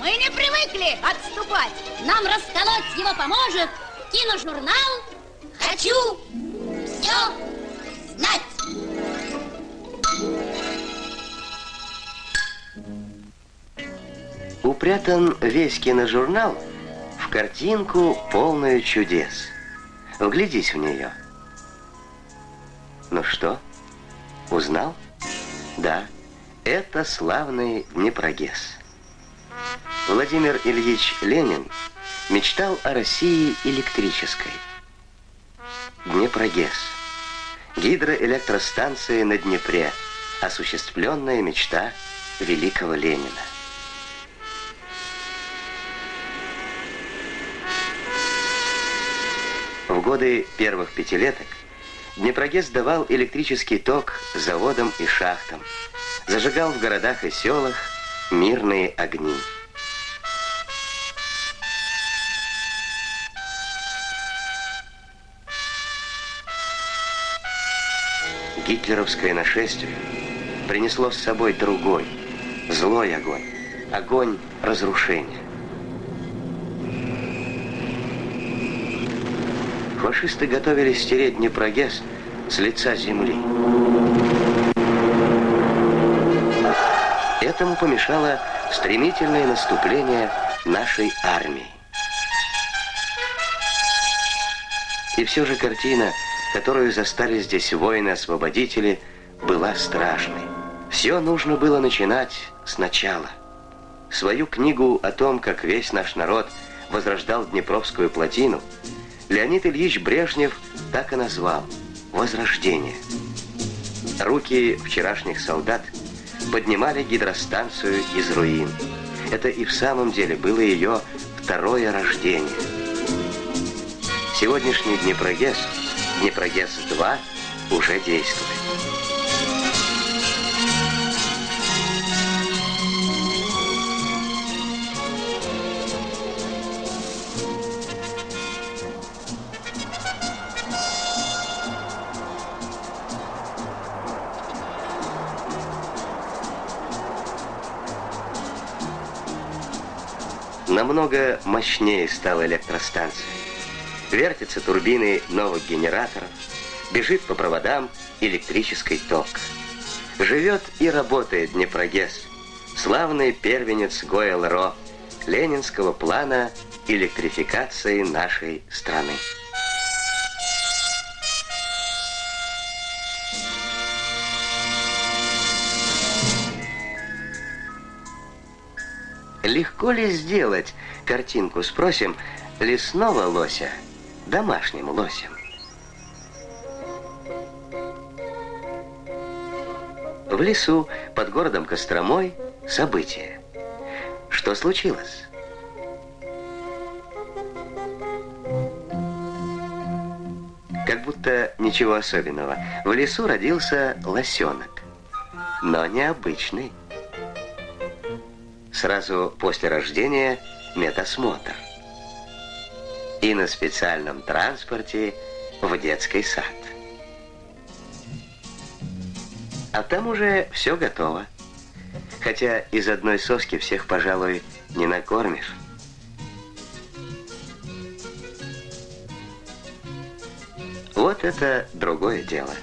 мы не привыкли отступать. Нам расколоть его поможет киножурнал «Хочу все знать». Упрятан весь киножурнал в картинку, полную чудес. Вглядись в нее. Ну что, узнал? Да, это славный Днепрогесс. Владимир Ильич Ленин мечтал о России электрической. Днепрогесс. Гидроэлектростанция на Днепре. Осуществленная мечта великого Ленина. В годы первых пятилеток Днепрогесс давал электрический ток заводам и шахтам, зажигал в городах и селах мирные огни. Гитлеровское нашествие принесло с собой другой, злой огонь, огонь разрушения. Фашисты готовились стереть Днепрогесс с лица земли. Этому помешало стремительное наступление нашей армии. И все же картина, которую застали здесь воины-освободители, была страшной. Все нужно было начинать сначала. Свою книгу о том, как весь наш народ возрождал Днепровскую плотину, Леонид Ильич Брежнев так и назвал «Возрождение». Руки вчерашних солдат поднимали гидростанцию из руин. Это и в самом деле было ее второе рождение. Сегодняшний Днепрогесс, Днепрогесс-2, уже действует. намного мощнее стала электростанция. Вертятся турбины новых генераторов, бежит по проводам электрический ток. Живет и работает Днепрогесс, славный первенец ГОЭЛРО, ленинского плана электрификации нашей страны. Легко ли сделать картинку, спросим, лесного лося домашним лосем? В лесу под городом Костромой событие. Что случилось? Как будто ничего особенного. В лесу родился лосенок, но необычный. Сразу после рождения медосмотр. И на специальном транспорте в детский сад. А там уже все готово. Хотя из одной соски всех, пожалуй, не накормишь. Вот это другое дело.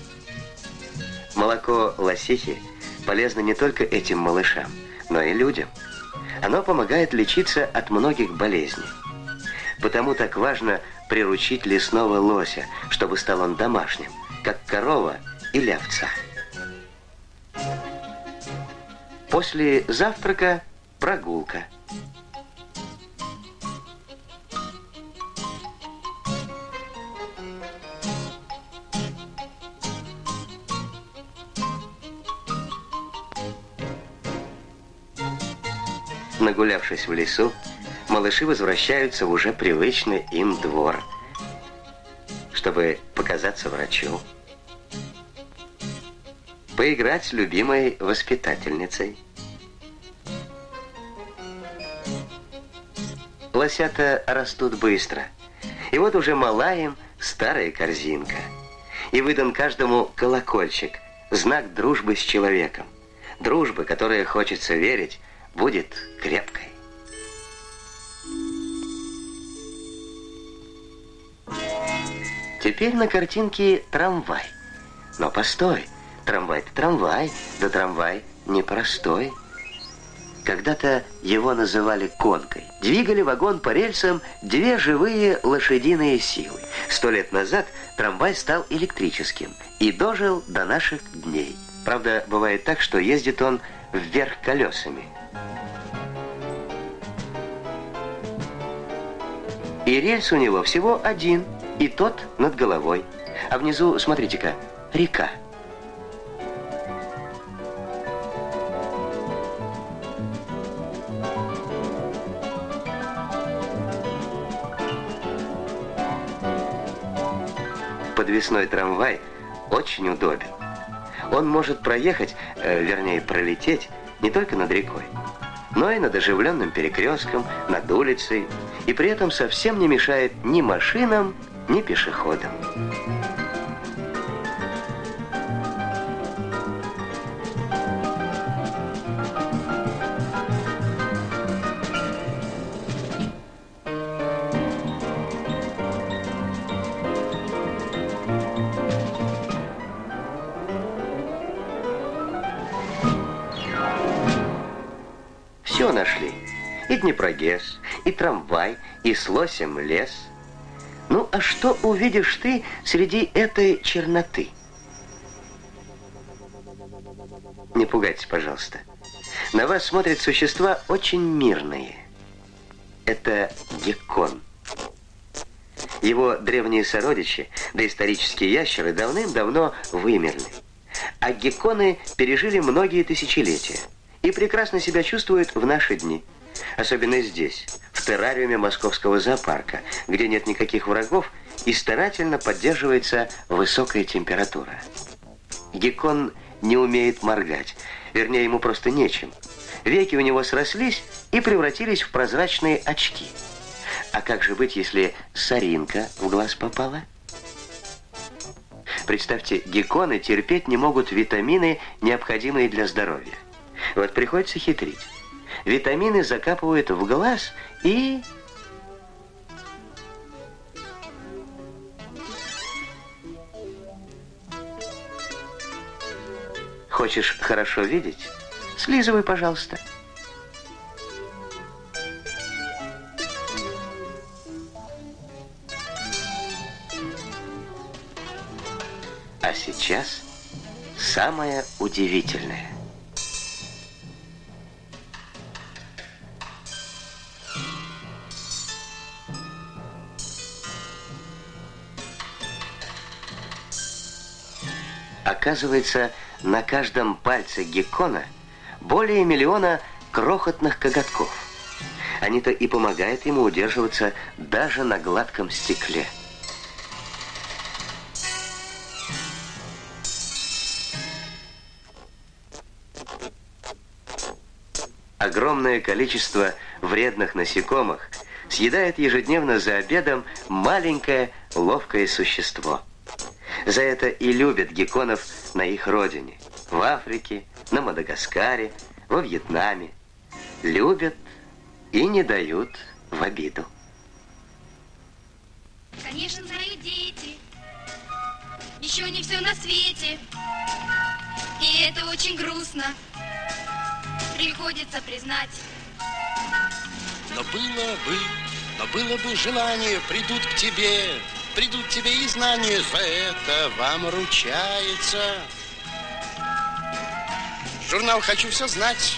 Молоко лосихи полезно не только этим малышам, но и людям. Оно помогает лечиться от многих болезней. Потому так важно приручить лесного лося, чтобы стал он домашним, как корова или овца. После завтрака прогулка. Нагулявшись в лесу, малыши возвращаются в уже привычный им двор, чтобы показаться врачу, поиграть с любимой воспитательницей. Лосята растут быстро, и вот уже мала им старая корзинка, и выдан каждому колокольчик, знак дружбы с человеком. дружбы, которой хочется верить, будет крепкой. Теперь на картинке трамвай. Но постой, трамвай-то трамвай, да трамвай непростой. Когда-то его называли конкой. Двигали вагон по рельсам две живые лошадиные силы. Сто лет назад трамвай стал электрическим и дожил до наших дней. Правда, бывает так, что ездит он вверх колесами. И рельс у него всего один, и тот над головой. А внизу, смотрите-ка, река. Подвесной трамвай очень удобен. Он может проехать, э, вернее пролететь, не только над рекой, но и над оживленным перекрестком, над улицей, и при этом совсем не мешает ни машинам, ни пешеходам. Все нашли. И Днепрогесс, и трамвай, и с лосем лес. Ну, а что увидишь ты среди этой черноты? Не пугайтесь, пожалуйста. На вас смотрят существа очень мирные. Это геккон. Его древние сородичи, доисторические ящеры, давным-давно вымерли. А гекконы пережили многие тысячелетия и прекрасно себя чувствуют в наши дни. Особенно здесь, террариуме московского зоопарка, где нет никаких врагов и старательно поддерживается высокая температура. Геккон не умеет моргать, вернее, ему просто нечем. Веки у него срослись и превратились в прозрачные очки. А как же быть, если соринка в глаз попала? Представьте, гекконы терпеть не могут витамины, необходимые для здоровья. Вот приходится хитрить. Витамины закапывают в глаз и... Хочешь хорошо видеть? Слизывай, пожалуйста. А сейчас самое удивительное – Оказывается, на каждом пальце геккона более миллиона крохотных коготков. Они-то и помогают ему удерживаться даже на гладком стекле. Огромное количество вредных насекомых съедает ежедневно за обедом маленькое ловкое существо – за это и любят гекконов на их родине. В Африке, на Мадагаскаре, во Вьетнаме. Любят и не дают в обиду. Конечно, знают дети. Еще не все на свете. И это очень грустно. Приходится признать. Но было бы, но было бы желание, придут к тебе придут тебе и знания, за это вам ручается. Журнал «Хочу все знать»